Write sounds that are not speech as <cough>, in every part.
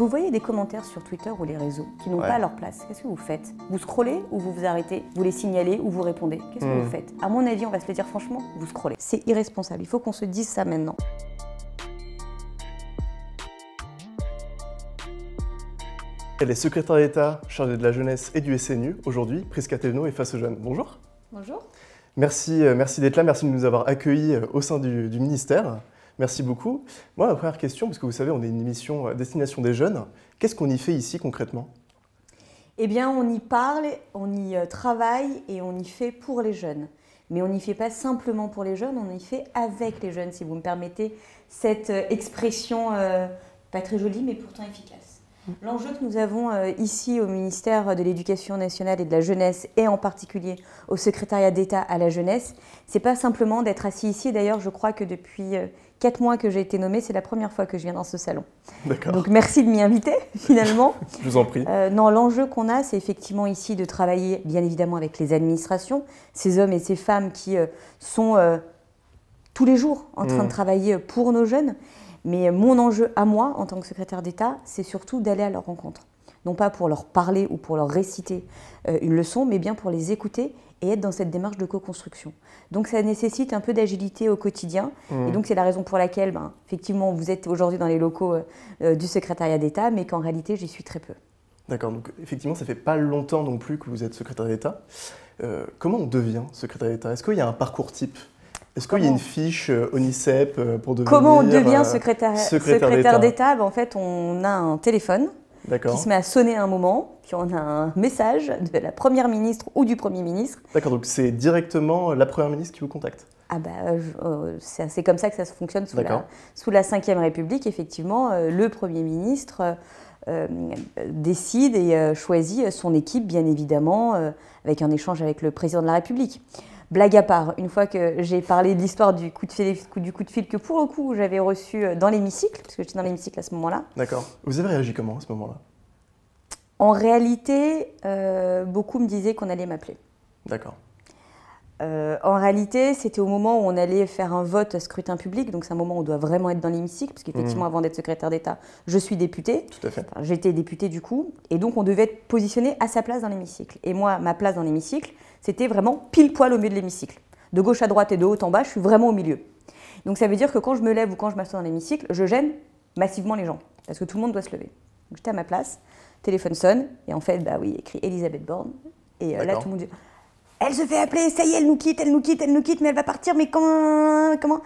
Vous voyez des commentaires sur Twitter ou les réseaux qui n'ont Ouais. pas leur place. Qu'est-ce que vous faites? Vous scrollez ou vous vous arrêtez Vous les signalez ou vous répondez? Qu'est-ce que Hmm. vous faites? À mon avis, on va se le dire franchement, vous scrollez. C'est irresponsable. Il faut qu'on se dise ça maintenant. Elle est secrétaire d'État chargée de la jeunesse et du SNU. Aujourd'hui, Prisca Thévenot est face aux jeunes. Bonjour. Bonjour. Merci, euh, merci d'être là, merci de nous avoir accueillis euh, au sein du, du ministère. Merci beaucoup. Moi, ma première question, parce que vous savez, on est une émission à destination des jeunes. Qu'est-ce qu'on y fait ici concrètement? Eh bien, on y parle, on y euh, travaille et on y fait pour les jeunes. Mais on n'y fait pas simplement pour les jeunes, on y fait avec les jeunes, si vous me permettez cette euh, expression euh, pas très jolie, mais pourtant efficace. L'enjeu que nous avons euh, ici au ministère de l'Éducation nationale et de la jeunesse, et en particulier au secrétariat d'État à la jeunesse, c'est pas simplement d'être assis ici. D'ailleurs, je crois que depuis euh, quatre mois que j'ai été nommée, c'est la première fois que je viens dans ce salon. D'accord, Donc merci de m'y inviter, <laughs> finalement. je vous en prie. Euh, non, l'enjeu qu'on a, c'est effectivement ici de travailler bien évidemment avec les administrations, ces hommes et ces femmes qui euh, sont euh, tous les jours en train de travailler pour nos jeunes. Mais mon enjeu à moi, en tant que secrétaire d'État, c'est surtout d'aller à leur rencontre. Non pas pour leur parler ou pour leur réciter euh, une leçon, mais bien pour les écouter et être dans cette démarche de co-construction. Donc ça nécessite un peu d'agilité au quotidien. Hmm. Et donc c'est la raison pour laquelle, ben, effectivement, vous êtes aujourd'hui dans les locaux euh, euh, du secrétariat d'État, mais qu'en réalité, j'y suis très peu. D'accord, donc effectivement, ça fait pas longtemps non plus que vous êtes secrétaire d'État. Euh, comment on devient secrétaire d'État? Est-ce qu'il y a un parcours type? Est-ce qu'il y a une fiche euh, ONICEP euh, pour devenir Comment on devient euh, secrétaire, secrétaire secrétaire d'État Ben, En fait, on a un téléphone qui se met à sonner à un moment, puis on a un message de la première ministre ou du premier ministre. D'accord, donc c'est directement la première ministre qui vous contacte? Ah bah, euh, c'est comme ça que ça se fonctionne sous la, sous la Ve République. Effectivement, euh, le Premier ministre euh, décide et choisit son équipe, bien évidemment, avec un échange avec le Président de la République. Blague à part, une fois que j'ai parlé de l'histoire du coup de fil, du coup de fil que pour le coup j'avais reçu euh, dans l'hémicycle, parce que j'étais dans l'hémicycle à ce moment-là, D'accord. Vous avez réagi comment à ce moment-là? En réalité, euh, beaucoup me disaient qu'on allait m'appeler. D'accord. Euh, en réalité, c'était au moment où on allait faire un vote à scrutin public, donc c'est un moment où on doit vraiment être dans l'hémicycle, parce qu'effectivement, Mhm. avant d'être secrétaire d'État, je suis députée. Tout à fait. Enfin, J'étais députée du coup, et donc on devait être positionné à sa place dans l'hémicycle. Et moi, ma place dans l'hémicycle, c'était vraiment pile poil au milieu de l'hémicycle. De gauche à droite et de haut en bas, je suis vraiment au milieu. Donc ça veut dire que quand je me lève ou quand je m'assois dans l'hémicycle, je gêne massivement les gens, parce que tout le monde doit se lever. Donc j'étais à ma place, téléphone sonne, et en fait, bah oui, écrit Elisabeth Borne, et euh, là tout le monde dit Elle se fait appeler, ça y est, elle nous quitte, elle nous quitte, elle nous quitte, mais elle va partir, mais comment comment?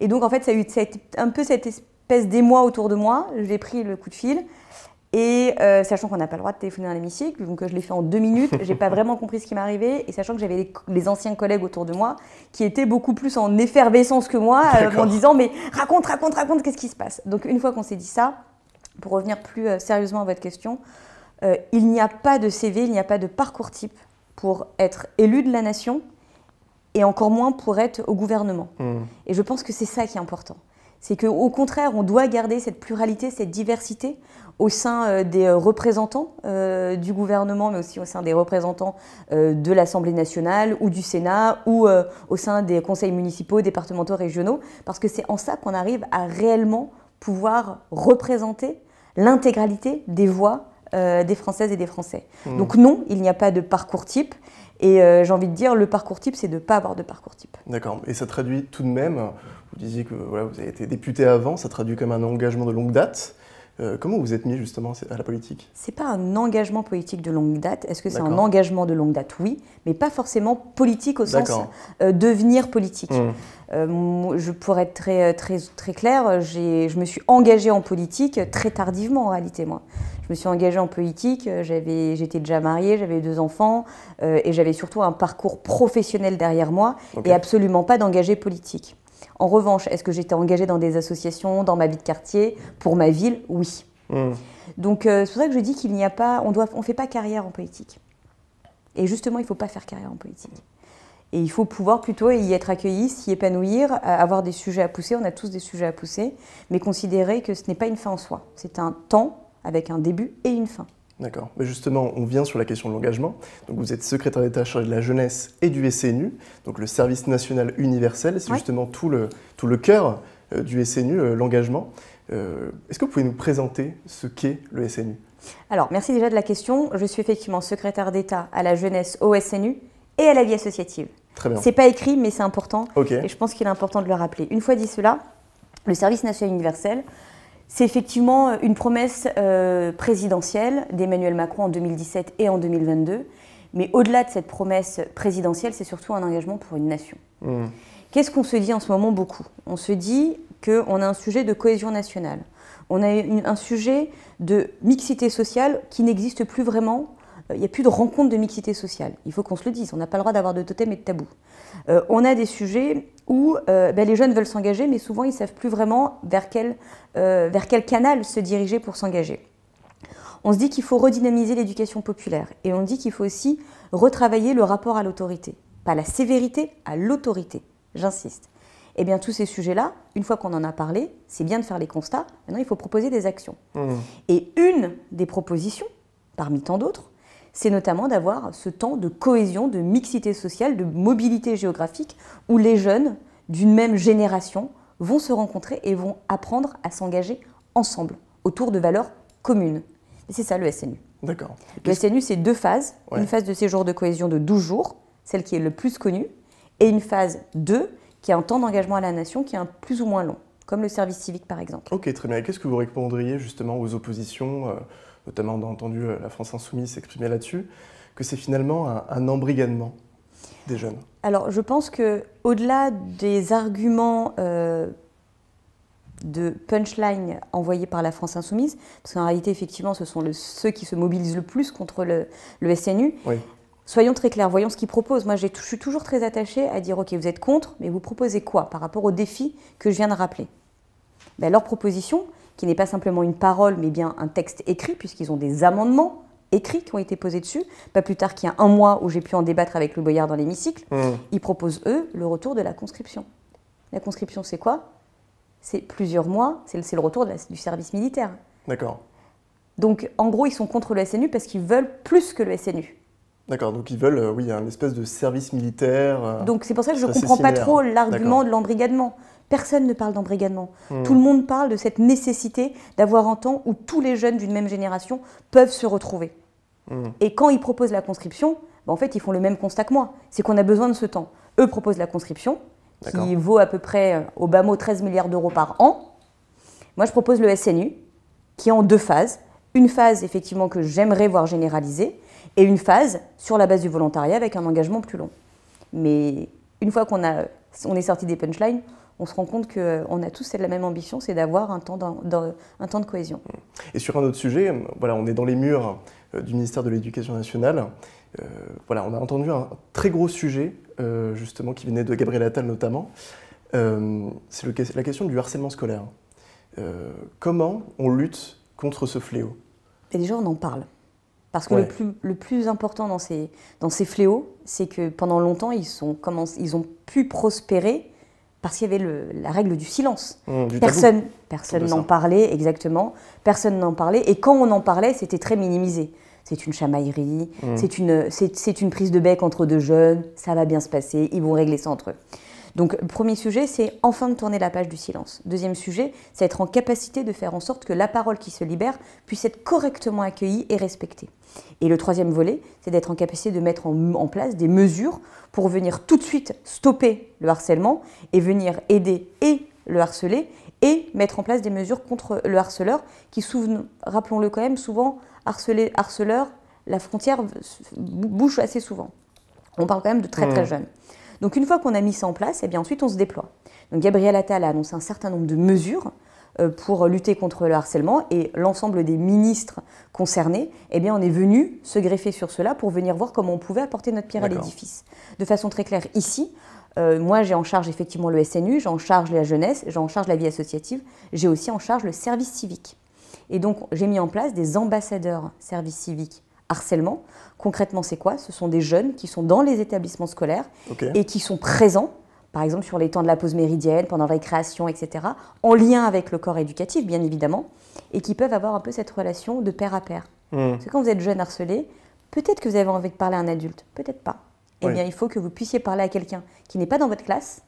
Et donc en fait, ça a eu ça a été un peu cette espèce d'émoi autour de moi. J'ai pris le coup de fil. Et euh, sachant qu'on n'a pas le droit de téléphoner dans l'hémicycle, donc euh, je l'ai fait en deux minutes, j'ai pas vraiment compris ce qui m'arrivait, et sachant que j'avais les, les anciens collègues autour de moi qui étaient beaucoup plus en effervescence que moi, euh, en disant mais raconte, raconte, raconte, qu'est-ce qui se passe? Donc une fois qu'on s'est dit ça, pour revenir plus euh, sérieusement à votre question, il n'y a pas de CV, il n'y a pas de parcours type pour être élu de la nation, et encore moins pour être au gouvernement. Hmm. Et je pense que c'est ça qui est important. C'est qu'au contraire, on doit garder cette pluralité, cette diversité au sein euh, des euh, représentants euh, du gouvernement, mais aussi au sein des représentants de l'Assemblée nationale ou du Sénat ou au sein des conseils municipaux, départementaux, régionaux, parce que c'est en ça qu'on arrive à réellement pouvoir représenter l'intégralité des voix euh, des Françaises et des Français. Hmm. Donc non, il n'y a pas de parcours type. Et euh, j'ai envie de dire, le parcours type, c'est de ne pas avoir de parcours type. D'accord. Et ça traduit tout de même, vous disiez que voilà, vous avez été député avant, ça traduit comme un engagement de longue date. Euh, comment vous êtes mis justement à la politique? C'est pas un engagement politique de longue date. Est-ce que c'est un engagement de longue date? Oui, mais pas forcément politique au sens euh, devenir politique. Euh, moi, je pourrais être très, très, très claire, j'ai- je me suis engagée en politique très tardivement en réalité, moi. Je me suis engagée en politique, euh, j'avais- j'étais déjà mariée, j'avais deux enfants, euh, et j'avais surtout un parcours professionnel derrière moi, et absolument pas d'engagé politique. En revanche, est-ce que j'étais engagée dans des associations, dans ma vie de quartier, pour ma ville Oui. Hmm. Donc euh, c'est pour ça que je dis qu'il n'y a pas, on ne on fait pas carrière en politique. Et justement, il ne faut pas faire carrière en politique. Et il faut pouvoir plutôt y être accueilli, s'y épanouir, avoir des sujets à pousser. On a tous des sujets à pousser, mais considérer que ce n'est pas une fin en soi. C'est un temps avec un début et une fin. D'accord. Mais justement, on vient sur la question de l'engagement. Donc, vous êtes secrétaire d'État chargé de la jeunesse et du SNU, donc le service national universel. C'est Ouais. justement tout le, tout le cœur euh, du SNU, euh, l'engagement. Est-ce que vous pouvez nous présenter ce qu'est le SNU Alors, merci déjà de la question. Je suis effectivement secrétaire d'État à la jeunesse au SNU et à la vie associative. Très bien. C'est pas écrit, mais c'est important. Ok. Et je pense qu'il est important de le rappeler. Une fois dit cela, le service national universel, c'est effectivement une promesse euh, présidentielle d'Emmanuel Macron en 2017 et en 2022. Mais au-delà de cette promesse présidentielle, c'est surtout un engagement pour une nation. Hmm. Qu'est-ce qu'on se dit en ce moment beaucoup? On se dit qu'on a un sujet de cohésion nationale. On a une- un sujet de mixité sociale qui n'existe plus vraiment. Euh, Il n'y a plus de rencontre de mixité sociale. Il faut qu'on se le dise. On n'a pas le droit d'avoir de totem et de tabou. Euh, on a des sujets où euh, ben, les jeunes veulent s'engager, mais souvent ils ne savent plus vraiment vers quel, euh, vers quel canal se diriger pour s'engager. On se dit qu'il faut redynamiser l'éducation populaire et on dit qu'il faut aussi retravailler le rapport à l'autorité. Pas la sévérité, à l'autorité. J'insiste. Eh bien, tous ces sujets-là, une fois qu'on en a parlé, c'est bien de faire les constats. Maintenant, il faut proposer des actions. Hmm. Et une des propositions, parmi tant d'autres, c'est notamment d'avoir ce temps de cohésion, de mixité sociale, de mobilité géographique, où les jeunes d'une même génération vont se rencontrer et vont apprendre à s'engager ensemble, autour de valeurs communes. Et c'est ça le SNU. D'accord. Le SNU, c'est deux phases. Ouais. Une phase de séjour de cohésion de 12 jours, celle qui est le plus connue, et une phase 2, qui a un temps d'engagement à la nation qui est un plus ou moins long, comme le service civique par exemple. Ok, très bien. Et qu'est-ce que vous répondriez justement aux oppositions euh, Notamment, on a entendu euh, la France Insoumise s'exprimer là-dessus, que c'est finalement un, un embrigadement des jeunes. Alors, je pense que au-delà des arguments euh, de punchline envoyés par la France insoumise, parce qu'en réalité, effectivement, ce sont le- ceux qui se mobilisent le plus contre le, le SNU. Oui. Soyons très clairs, voyons ce qu'ils proposent. Moi, je suis toujours très attachée à dire, ok, vous êtes contre, mais vous proposez quoi par rapport au défi que je viens de rappeler? Ben, Leur proposition, qui n'est pas simplement une parole, mais bien un texte écrit, puisqu'ils ont des amendements écrits qui ont été posés dessus, pas plus tard qu'il y a un mois où j'ai pu en débattre avec le Boyard dans l'hémicycle, Hmm. ils proposent, eux, le retour de la conscription. La conscription, c'est quoi? C'est plusieurs mois, c'est le, retour de la- du service militaire. D'accord. Donc, en gros, ils sont contre le SNU parce qu'ils veulent plus que le SNU. D'accord. Donc ils veulent, euh, oui, un espèce de service militaire. euh, Donc, c'est pour ça que je ne comprends pas trop l'argument de l'embrigadement. Personne ne parle d'embrigadement. Hmm. Tout le monde parle de cette nécessité d'avoir un temps où tous les jeunes d'une même génération peuvent se retrouver. Hmm. Et quand ils proposent la conscription, ben, en fait, ils font le même constat que moi. C'est qu'on a besoin de ce temps. Eux proposent la conscription, qui vaut à peu près, euh, au bas mot, 13 milliards d'euros par an. Moi, je propose le SNU, qui est en deux phases. Une phase, effectivement, que j'aimerais voir généralisée, et une phase sur la base du volontariat avec un engagement plus long. Mais une fois qu'on on est sorti des punchlines, on se rend compte qu'on a tous la même ambition, c'est d'avoir un, temps un temps de cohésion. Et sur un autre sujet, voilà, on est dans les murs euh, du ministère de l'Éducation nationale. Euh, voilà, on a entendu un très gros sujet, euh, justement, qui venait de Gabriel Attal notamment. Euh, c'est la question du harcèlement scolaire. Comment on lutte contre ce fléau? Et déjà, on en parle. Parce que Ouais. le, plus, le plus important dans ces, dans ces fléaux, c'est que pendant longtemps, ils, sont, commencé- ils ont pu prospérer parce qu'il y avait le- la règle du silence. Du tabou. Personne, personne n'en parlait, exactement. Personne n'en parlait. Et quand on en parlait, c'était très minimisé. C'est une chamaillerie, Mm. c'est une, c'est, c'est une prise de bec entre deux jeunes, ça va bien se passer, ils vont régler ça entre eux. Donc, le premier sujet, c'est enfin de tourner la page du silence. Deuxième sujet, c'est être en capacité de faire en sorte que la parole qui se libère puisse être correctement accueillie et respectée. Et le troisième volet, c'est d'être en capacité de mettre en, en place des mesures pour venir tout de suite stopper le harcèlement et venir aider et le harceler et mettre en place des mesures contre le harceleur qui, rappelons-le quand même, souvent, harceler, harceleur, la frontière bouge assez souvent. On parle quand même de très très Mmh. jeunes. Donc une fois qu'on a mis ça en place, et bien ensuite on se déploie. Donc Gabriel Attal a annoncé un certain nombre de mesures euh, pour lutter contre le harcèlement et l'ensemble des ministres concernés, eh bien on est venu se greffer sur cela pour venir voir comment on pouvait apporter notre pierre à l'édifice. De façon très claire ici, euh, moi j'ai en charge effectivement le SNU, j'ai en charge la jeunesse, j'ai en charge la vie associative, j'ai aussi en charge le service civique. Et donc j'ai mis en place des ambassadeurs service civique harcèlement. Concrètement c'est quoi? Ce sont des jeunes qui sont dans les établissements scolaires et qui sont présents, par exemple sur les temps de la pause méridienne, pendant la récréation, etc., en lien avec le corps éducatif, bien évidemment, et qui peuvent avoir un peu cette relation de pair à pair. Hum, Parce que quand vous êtes jeune harcelé, peut-être que vous avez envie de parler à un adulte, peut-être pas. Eh Oui. bien, il faut que vous puissiez parler à quelqu'un qui n'est pas dans votre classe,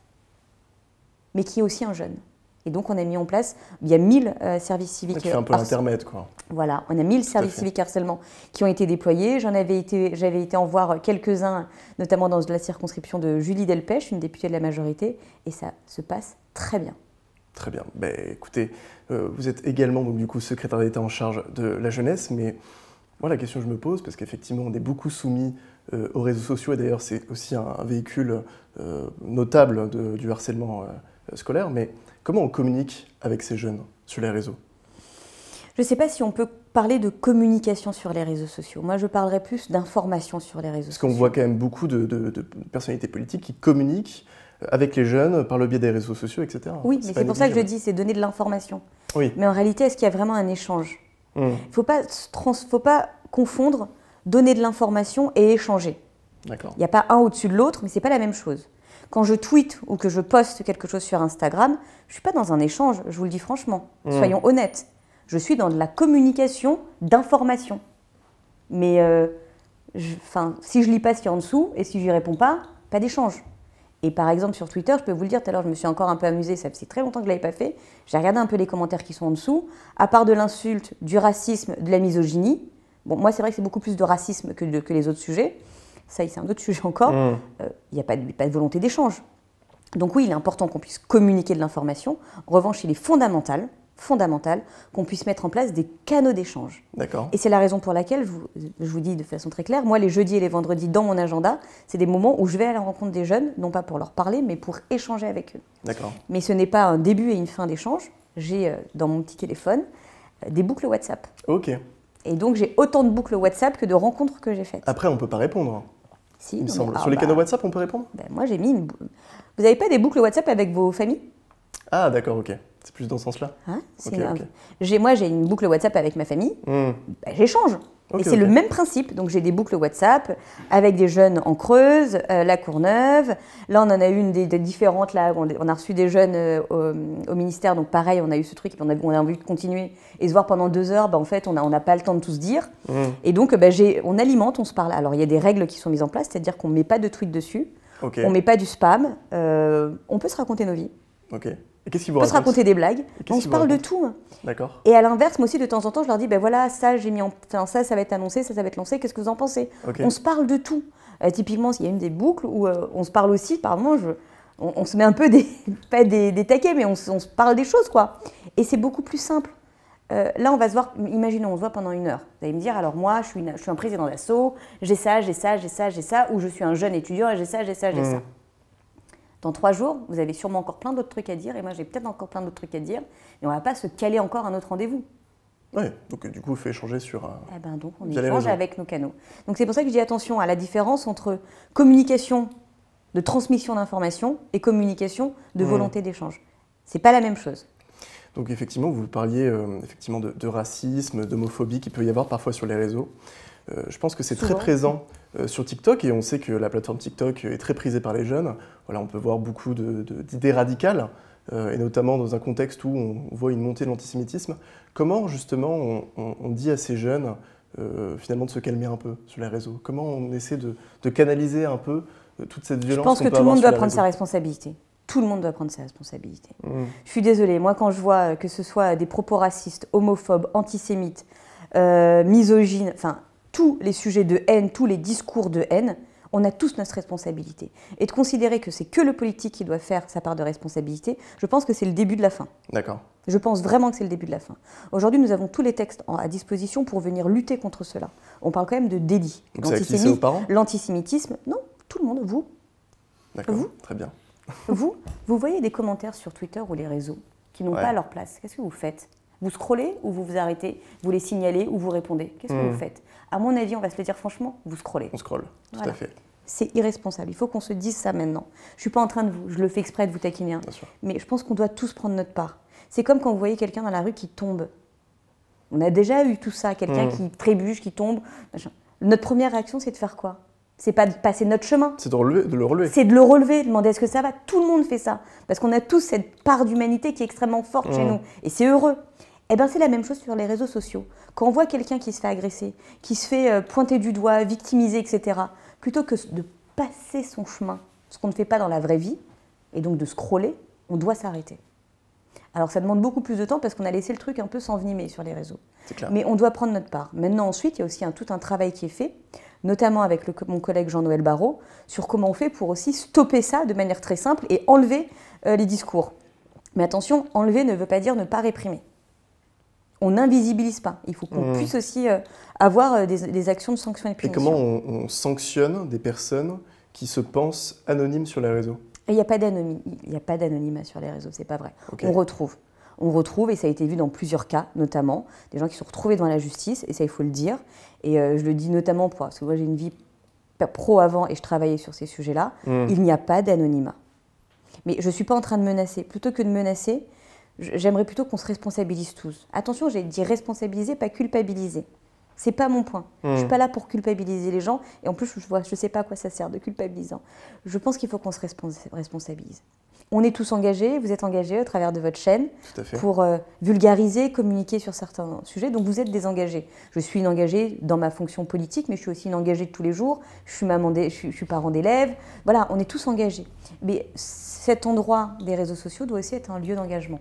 mais qui est aussi un jeune. Et donc, on a mis en place, il y a 1000 euh, services civiques. Qui fait un peu l'intermède, quoi. Voilà, on a 1000 services civiques harcèlement qui ont été déployés. J'en avais été, j'avais été en voir quelques-uns, notamment dans la circonscription de Julie Delpech, une députée de la majorité, et ça se passe très bien. Très bien. Ben, écoutez, euh, vous êtes également donc du coup secrétaire d'État en charge de la jeunesse, mais moi la question que je me pose, parce qu'effectivement on est beaucoup soumis euh, aux réseaux sociaux, et d'ailleurs c'est aussi un, véhicule notable du harcèlement scolaire, mais Comment on communique avec ces jeunes sur les réseaux? Je ne sais pas si on peut parler de communication sur les réseaux sociaux. Moi, je parlerais plus d'information sur les réseaux sociaux. Parce qu'on voit quand même beaucoup de, personnalités politiques qui communiquent avec les jeunes par le biais des réseaux sociaux, etc. Oui, mais c'est pour ça que je dis, c'est donner de l'information. Oui. Mais en réalité, est-ce qu'il y a vraiment un échange? Hmm. Il ne faut pas, faut pas confondre donner de l'information et échanger. Il n'y a pas un au-dessus de l'autre, mais ce n'est pas la même chose. Quand je tweete ou que je poste quelque chose sur Instagram, je ne suis pas dans un échange, je vous le dis franchement. Mmh. Soyons honnêtes. Je suis dans de la communication d'information. Mais euh, si je lis pas ce qu'il y a en dessous et si je n'y réponds pas, pas d'échange. Et par exemple, sur Twitter, je peux vous le dire, tout à l'heure, je me suis encore un peu amusée, ça fait très longtemps que je ne l'avais pas fait. J'ai regardé un peu les commentaires qui sont en dessous. À part de l'insulte, du racisme, de la misogynie, bon, moi, c'est vrai que c'est beaucoup plus de racisme que, que les autres sujets ça c'est un autre sujet encore, mmh. euh, il n'y a pas de, pas de volonté d'échange. Donc oui, il est important qu'on puisse communiquer de l'information. En revanche, il est fondamental, fondamental qu'on puisse mettre en place des canaux d'échange. D'accord. Et c'est la raison pour laquelle, je vous, je vous, dis de façon très claire, moi les jeudis et les vendredis dans mon agenda, c'est des moments où je vais à la rencontre des jeunes, non pas pour leur parler, mais pour échanger avec eux. D'accord. Mais ce n'est pas un début et une fin d'échange. J'ai euh, dans mon petit téléphone euh, des boucles WhatsApp. Ok. Et donc j'ai autant de boucles WhatsApp que de rencontres que j'ai faites. Après, on ne peut pas répondre. Si, Sur les canaux bah, WhatsApp, on peut répondre? Ben, Moi, j'ai mis une... Vous n'avez pas des boucles WhatsApp avec vos familles? Ah, d'accord, ok. C'est plus dans ce sens-là hein? Moi, j'ai une boucle WhatsApp avec ma famille. Hmm. Ben, j'échange et c'est le même principe. Donc j'ai des boucles WhatsApp avec des jeunes en Creuse, euh, la Courneuve. Là, on en a une des, différentes. Là, on, a reçu des jeunes euh, au, ministère. Donc pareil, on a eu ce truc. On a, on a envie de continuer et se voir pendant deux heures. Bah, en fait, on n'a on pas le temps de tout se dire. Mmh. Et donc, bah, on alimente, on se parle. Alors il y a des règles qui sont mises en place, c'est-à-dire qu'on ne met pas de tweets dessus. On ne met pas du spam. Euh, on peut se raconter nos vies. Vous On peut se raconter des blagues. On se parle de tout. Hein. D'accord. Et à l'inverse, moi aussi, de temps en temps, je leur dis, ben voilà, ça, j'ai mis en... enfin, ça, ça va être annoncé, ça, ça va être lancé. Qu'est-ce que vous en pensez On se parle de tout. Euh, typiquement, il y a une des boucles où euh, on se parle aussi, par moment, je... on, se met un peu des, <laughs> pas des, des taquets, mais on, on, se parle des choses, quoi. Et c'est beaucoup plus simple. Euh, là, on va se voir, imaginons, on se voit pendant une heure. Vous allez me dire, alors moi, je suis, je suis un président d'assaut, j'ai ça, j'ai ça, j'ai ça, j'ai ça, ou je suis un jeune étudiant et j'ai ça, j'ai ça, j'ai ça. Dans trois jours, vous avez sûrement encore plein d'autres trucs à dire, et moi j'ai peut-être encore plein d'autres trucs à dire, et on ne va pas se caler encore un autre rendez-vous. Oui, donc du coup, on fait échanger sur. Eh ben donc, on échange avec nos canaux. Donc c'est pour ça que je dis attention à la différence entre communication de transmission d'informations et communication de mmh. volonté d'échange. C'est pas la même chose. Donc effectivement, vous parliez euh, effectivement de, de racisme, d'homophobie qu'il peut y avoir parfois sur les réseaux. Euh, je pense que c'est très présent euh, sur TikTok et on sait que la plateforme TikTok est très prisée par les jeunes. Voilà, on peut voir beaucoup d'idées radicales euh, et notamment dans un contexte où on voit une montée de l'antisémitisme. Comment justement on, dit à ces jeunes finalement de se calmer un peu sur les réseaux? Comment on essaie de, canaliser un peu toute cette violence Je pense que tout le monde doit prendre sa responsabilité. Tout le monde doit prendre sa responsabilité. Mmh. Je suis désolée, moi quand je vois que ce soit des propos racistes, homophobes, antisémites, misogynes, enfin tous les sujets de haine, tous les discours de haine, on a tous notre responsabilité. Et de considérer que c'est que le politique qui doit faire sa part de responsabilité, je pense que c'est le début de la fin. D'accord. Je pense vraiment que c'est le début de la fin. Aujourd'hui, nous avons tous les textes à disposition pour venir lutter contre cela. On parle quand même de délit. L'antisémitisme, non, tout le monde, vous. D'accord, très bien. vous, vous voyez des commentaires sur Twitter ou les réseaux qui n'ont pas leur place. Qu'est-ce que vous faites? Vous scrollez ou vous vous arrêtez Vous les signalez ou vous répondez Qu'est-ce que hmm. vous faites? À mon avis, on va se le dire franchement, vous scrollez. On scrolle, tout à fait. C'est irresponsable. Il faut qu'on se dise ça maintenant. Je ne suis pas en train de vous, je le fais exprès de vous taquiner, hein. mais je pense qu'on doit tous prendre notre part. C'est comme quand vous voyez quelqu'un dans la rue qui tombe. On a déjà eu tout ça, quelqu'un mmh. qui trébuche, qui tombe. Notre première réaction, c'est de faire quoi? C'est pas de passer notre chemin. C'est de, de, le relever. C'est de le relever, demander est-ce que ça va? Tout le monde fait ça. Parce qu'on a tous cette part d'humanité qui est extrêmement forte chez mmh. nous. Et c'est heureux. Eh bien, c'est la même chose sur les réseaux sociaux. Quand on voit quelqu'un qui se fait agresser, qui se fait euh, pointer du doigt, victimiser, etc., plutôt que de passer son chemin, ce qu'on ne fait pas dans la vraie vie, et donc de scroller, on doit s'arrêter. Alors ça demande beaucoup plus de temps parce qu'on a laissé le truc un peu s'envenimer sur les réseaux. Clair. Mais on doit prendre notre part. Maintenant, ensuite, il y a aussi un, tout un travail qui est fait, notamment avec le- mon collègue Jean-Noël Barrot, sur comment on fait pour aussi stopper ça de manière très simple et enlever euh, les discours. Mais attention, enlever ne veut pas dire ne pas réprimer. On n'invisibilise pas. Il faut qu'on Mmh. puisse aussi euh, avoir euh, des, des actions de sanction et de Et punition. comment on, on sanctionne des personnes qui se pensent anonymes sur les réseaux? Il n'y a pas d'anonymat, il n'y a pas d'anonymat sur les réseaux, c'est pas vrai. On retrouve. On retrouve, et ça a été vu dans plusieurs cas, notamment, des gens qui sont retrouvés devant la justice, et ça il faut le dire. Et euh, je le dis notamment pour, parce que moi j'ai une vie pro avant et je travaillais sur ces sujets-là, Hmm. il n'y a pas d'anonymat. Mais je ne suis pas en train de menacer. Plutôt que de menacer, j'aimerais plutôt qu'on se responsabilise tous. Attention, j'ai dit responsabiliser, pas culpabiliser. C'est pas mon point. Je suis Hmm. pas là pour culpabiliser les gens. Et en plus, je vois, je sais pas à quoi ça sert de culpabiliser. Je pense qu'il faut qu'on se respons- responsabilise. On est tous engagés, vous êtes engagés au travers de votre chaîne pour euh, vulgariser, communiquer sur certains sujets. Donc vous êtes des engagés. Je suis une engagée dans ma fonction politique, mais je suis aussi une engagée de tous les jours. Je suis, maman d'é- je suis, je suis parent d'élèves. Voilà, on est tous engagés. Mais cet endroit des réseaux sociaux doit aussi être un lieu d'engagement.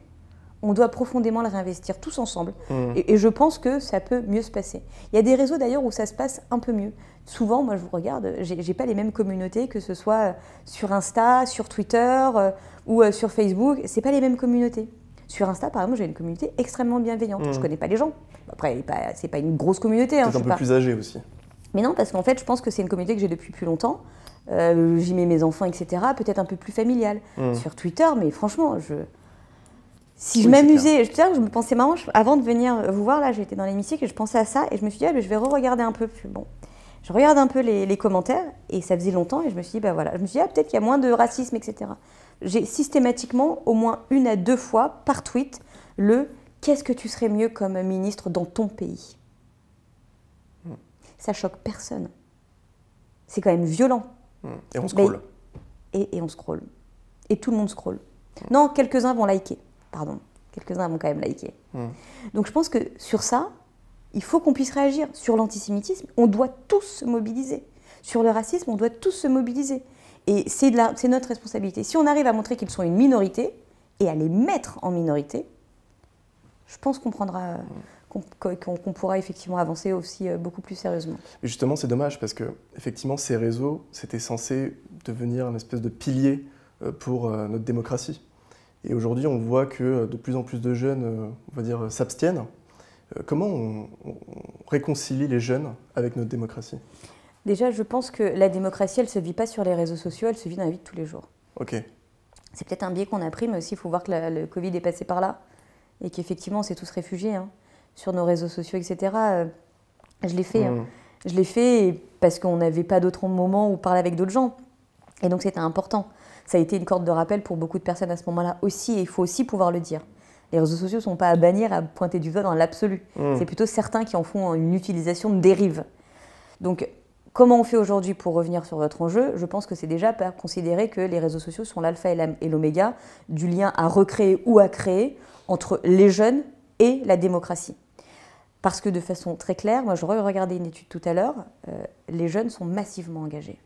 On doit profondément le réinvestir tous ensemble. Hmm. Et, et je pense que ça peut mieux se passer. Il y a des réseaux d'ailleurs où ça se passe un peu mieux. Souvent, moi je vous regarde, j'ai pas les mêmes communautés que ce soit euh, sur Insta, sur Twitter euh, ou euh, sur Facebook. C'est pas les mêmes communautés. Sur Insta, par exemple, j'ai une communauté extrêmement bienveillante. Mhm. Je connais pas les gens. Après, c'est pas une grosse communauté. hein, je un peu pas- plus âgé aussi. mais non, parce qu'en fait, je pense que c'est une communauté que j'ai depuis plus longtemps. Euh, J'y mets mes enfants, etc. Peut-être un peu plus familiale. Hmm. Sur Twitter, mais franchement, je. Si je Oui, m'amusais, je, je me pensais marrant, je- avant de venir vous voir, là, j'étais dans l'hémicycle et je pensais à ça et je me suis dit, ah, mais je vais re-regarder un peu. Puis bon, je regarde un peu les, les commentaires et ça faisait longtemps et je me suis dit, bah voilà, je me suis dit, ah, peut-être qu'il y a moins de racisme, etc. J'ai systématiquement, au moins une à deux fois par tweet, le qu'est-ce que tu serais mieux comme ministre dans ton pays? Ça choque personne. C'est quand même violent. Hmm. Et on scroll. Et, et on scrolle. Et tout le monde scrolle. Non, quelques-uns vont liker. Pardon. Quelques-uns vont quand même liker. Hmm. Donc je pense que sur ça, il faut qu'on puisse réagir. Sur l'antisémitisme, on doit tous se mobiliser. Sur le racisme, on doit tous se mobiliser. Et c'est notre responsabilité. Si on arrive à montrer qu'ils sont une minorité et à les mettre en minorité, je pense qu'on prendra, qu'on pourra effectivement avancer aussi euh, beaucoup plus sérieusement. Et justement, c'est dommage parce que effectivement, ces réseaux, c'était censé devenir une espèce de pilier euh, pour euh, notre démocratie. Et aujourd'hui, on voit que euh, de plus en plus de jeunes, euh, on va dire, euh, s'abstiennent. Comment on, on réconcilie les jeunes avec notre démocratie? Déjà, je pense que la démocratie, elle ne se vit pas sur les réseaux sociaux, elle se vit dans la vie de tous les jours. Ok. C'est peut-être un biais qu'on a pris, mais aussi il faut voir que la- le Covid est passé par là et qu'effectivement on s'est tous réfugiés hein, sur nos réseaux sociaux, etc. Euh, je l'ai fait. hein. Hmm. Je l'ai fait parce qu'on n'avait pas d'autres moments où parler avec d'autres gens. Et donc c'était important. Ça a été une corde de rappel pour beaucoup de personnes à ce moment-là aussi, et il faut aussi pouvoir le dire. Les réseaux sociaux ne sont pas à bannir, à pointer du doigt dans l'absolu. Hmm. C'est plutôt certains qui en font une utilisation de dérive. Donc, comment on fait aujourd'hui pour revenir sur votre enjeu? Je pense que c'est déjà pas considérer que les réseaux sociaux sont l'alpha et la- et l'oméga du lien à recréer ou à créer entre les jeunes et la démocratie. Parce que de façon très claire, moi je regardais une étude tout à l'heure, euh, les jeunes sont massivement engagés.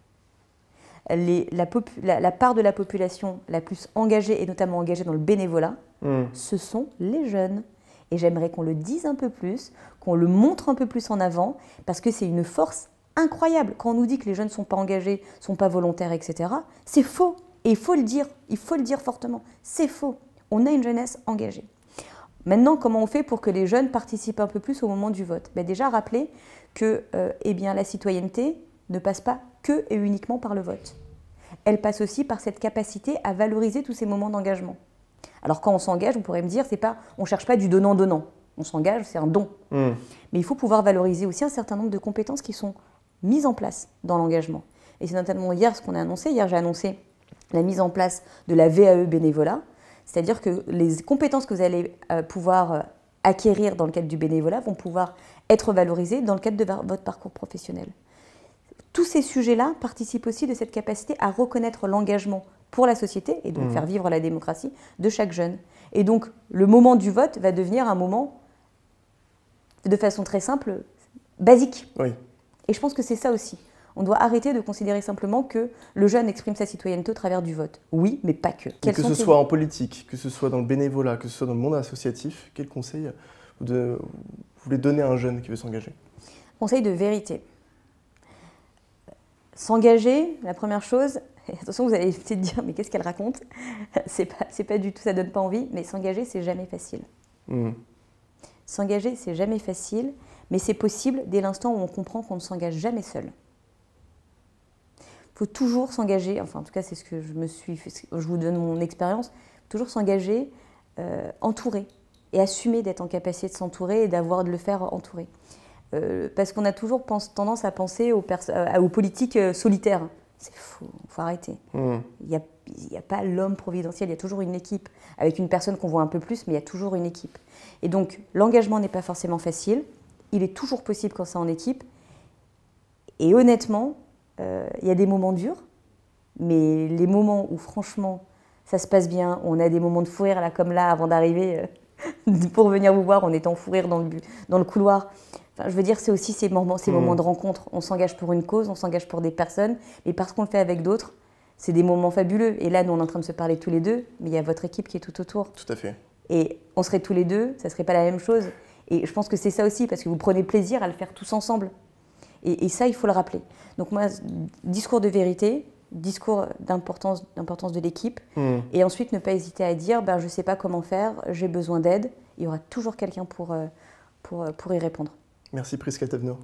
Les- la, popu- la- la part de la population la plus engagée, et notamment engagée dans le bénévolat, Hmm. ce sont les jeunes. Et j'aimerais qu'on le dise un peu plus, qu'on le montre un peu plus en avant, parce que c'est une force incroyable. Quand on nous dit que les jeunes ne sont pas engagés, ne sont pas volontaires, etc., c'est faux. Et il faut le dire, il faut le dire fortement. C'est faux. On a une jeunesse engagée. Maintenant, comment on fait pour que les jeunes participent un peu plus au moment du vote? Ben Déjà, rappeler que euh, eh bien, la citoyenneté ne passe pas que et uniquement par le vote. Elle passe aussi par cette capacité à valoriser tous ces moments d'engagement. Alors quand on s'engage, on pourrait me dire, c'est pas, on cherche pas du donnant-donnant. On s'engage, c'est un don. Hmm. Mais il faut pouvoir valoriser aussi un certain nombre de compétences qui sont mises en place dans l'engagement. Et c'est notamment hier ce qu'on a annoncé. Hier, j'ai annoncé la mise en place de la VAE bénévolat, c'est-à-dire que les compétences que vous allez euh, pouvoir euh, acquérir dans le cadre du bénévolat vont pouvoir être valorisées dans le cadre de votre parcours professionnel. Tous ces sujets-là participent aussi de cette capacité à reconnaître l'engagement pour la société et donc Mhm. faire vivre la démocratie de chaque jeune. Et donc le moment du vote va devenir un moment, de façon très simple, basique. Oui. Et je pense que c'est ça aussi. On doit arrêter de considérer simplement que le jeune exprime sa citoyenneté au travers du vote. Oui, mais pas que. que ce soit en politique, que ce soit dans le bénévolat, que ce soit dans le monde associatif, quel conseil vous voulez donner à un jeune qui veut s'engager? Conseil de vérité. S'engager, la première chose, <laughs> attention, vous allez peut-être dire, mais qu'est-ce qu'elle raconte <laughs> C'est pas, pas du tout, ça donne pas envie, mais s'engager, c'est jamais facile. Hmm. S'engager, c'est jamais facile, mais c'est possible dès l'instant où on comprend qu'on ne s'engage jamais seul. Il faut toujours s'engager, enfin en tout cas c'est ce que je me suis, je vous donne mon expérience, toujours s'engager euh, entouré et assumer d'être en capacité de s'entourer et d'avoir de le faire entourer. Euh, parce qu'on a toujours tendance à penser aux, aux politiques euh, solitaires. C'est faux, il faut arrêter. Mmh. Il n'y a, a, pas l'homme providentiel, il y a toujours une équipe, avec une personne qu'on voit un peu plus, mais il y a toujours une équipe. Et donc l'engagement n'est pas forcément facile, il est toujours possible quand c'est en équipe. Et honnêtement, euh, il y a des moments durs, mais les moments où franchement ça se passe bien, on a des moments de fou rire là comme là avant d'arriver <laughs> pour venir vous voir, on est en fou rire dans le, dans le couloir je veux dire, c'est aussi ces moments, ces moments hmm. de rencontre. On s'engage pour une cause, on s'engage pour des personnes, mais parce qu'on le fait avec d'autres, c'est des moments fabuleux. Et là, nous, on est en train de se parler tous les deux, mais il y a votre équipe qui est tout autour. Tout à fait. Et on serait tous les deux, ça serait pas la même chose. Et je pense que c'est ça aussi, parce que vous prenez plaisir à le faire tous ensemble. Et, ça, il faut le rappeler. Donc moi, discours de vérité, discours d'importance de l'équipe, hmm. et ensuite ne pas hésiter à dire, ben, je ne sais pas comment faire, j'ai besoin d'aide. Il y aura toujours quelqu'un pour, euh, pour, euh, pour y répondre. Merci Prisca Tevno.